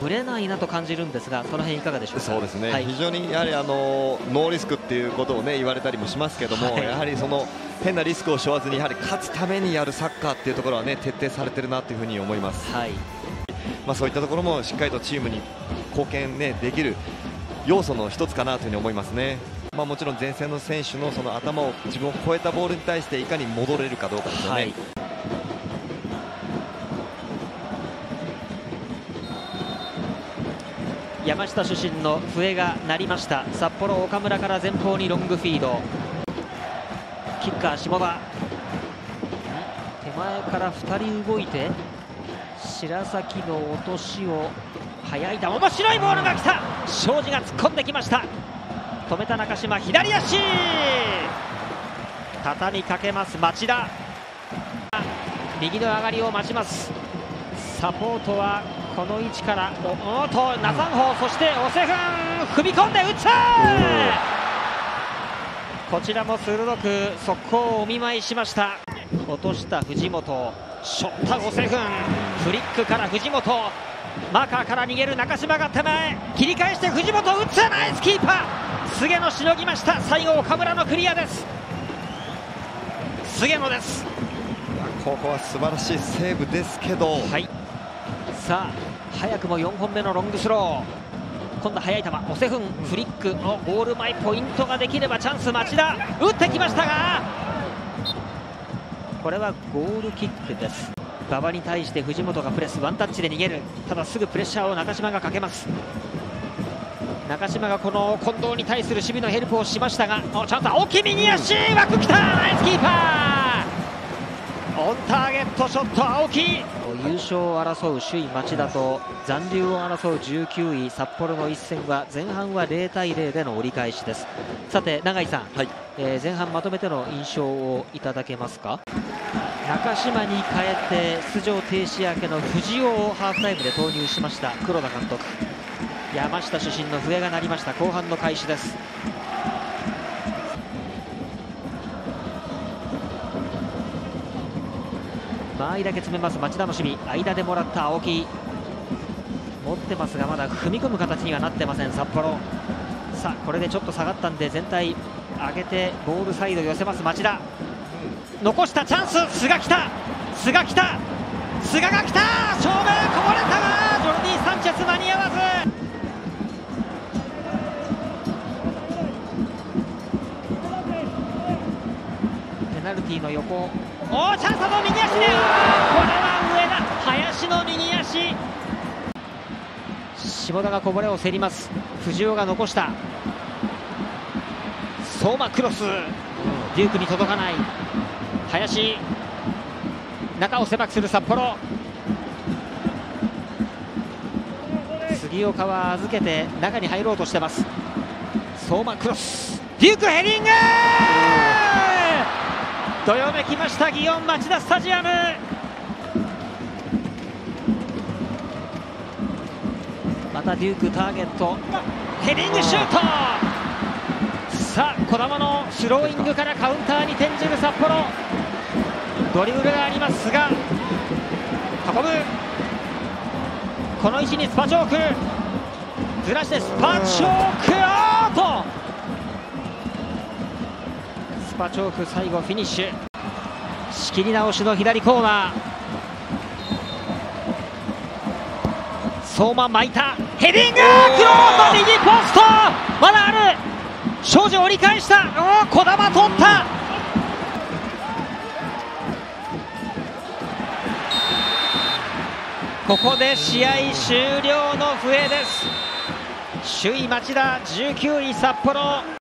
ぶれないなと感じるんですがその辺いかがでしょうか？そうですね、はい、非常にやはりあのノーリスクっていうことをね言われたりもしますけども、はい、やはりその変なリスクを背負わずにやはり勝つためにやるサッカーっていうところはね徹底されてるなというふうに思います。はいまあ、そういったところもしっかりとチームに貢献、ね、できる要素の一つかなというふうに思いますね。まあ、もちろん前線の選手のその頭を自分を超えたボールに対していかに戻れるかどうかですよね。はい山下出身の笛が鳴りました。札幌岡村から前方にロングフィード。キッカー下田手前から2人動いて白崎の落としを速い。球面白いボールが来た。庄司が突っ込んできました。止めた中島左足。畳みかけます町田。右の上がりを待ちます。サポートはこの位置からおおとナザンホそしてオセフン踏み込んで打つこちらも鋭く速攻をお見舞いしました。落とした藤本ショッタオセフンフリックから藤本マーカーから逃げる中島が手前。切り返して藤本打つナイスキーパー！菅野しのぎました。最後岡村のクリアです。菅野です。ここは素晴らしいセーブですけど、はい、さあ早くも4本目のロングスロー。今度速い球オセフンフリックのゴール前ポイントができればチャンス町田。打ってきましたがこれはゴールキックです。馬場に対して藤本がプレスワンタッチで逃げる。ただすぐプレッシャーを中島がかけます。中島がこの近藤に対する守備のヘルプをしましたがちゃんと青木右足枠きた。ナイスキーパー。オンターゲットショット青木。優勝を争う首位町田と残留を争う19位札幌の一戦は前半は0対0での折り返しです。さて永井さん、はい、えー、前半まとめての印象をいただけますか？中島に変えて出場停止明けの藤尾をハーフタイムで投入しました黒田監督。山下主審の笛が鳴りました。後半の開始です間合いだけ詰めます。町田の守備。間でもらった青木。持ってますがまだ踏み込む形にはなってません。札幌。さあこれでちょっと下がったんで全体上げてボールサイド寄せます。町田。残したチャンス。菅来た。菅来た。菅が来た。正面こぼれたがジョルディ・サンチェス間に合わず。ペナルティの横。おチャンスだぞ右足。でこれは上田。林の右足。下田がこぼれを競ります。藤尾が残した。相馬クロス。デュークに届かない。林。中を狭くする札幌。杉岡は預けて中に入ろうとしてます。相馬クロス。デュークヘディングどよめきました祇園町田スタジアム。またデュークターゲット。ヘディングシュート。さあ児玉のスローイングからカウンターに転じる札幌。ドリブルがありますが運ぶ。この位置にスパチョーク。ずらしてスパチョーク。パチョーク最後フィニッシュ。仕切り直しの左コーナー。相馬巻いた。ヘディング!クローズ右ポスト!まだある!庄司折り返した!お児玉取った!ここで試合終了の笛です。首位町田19位札幌。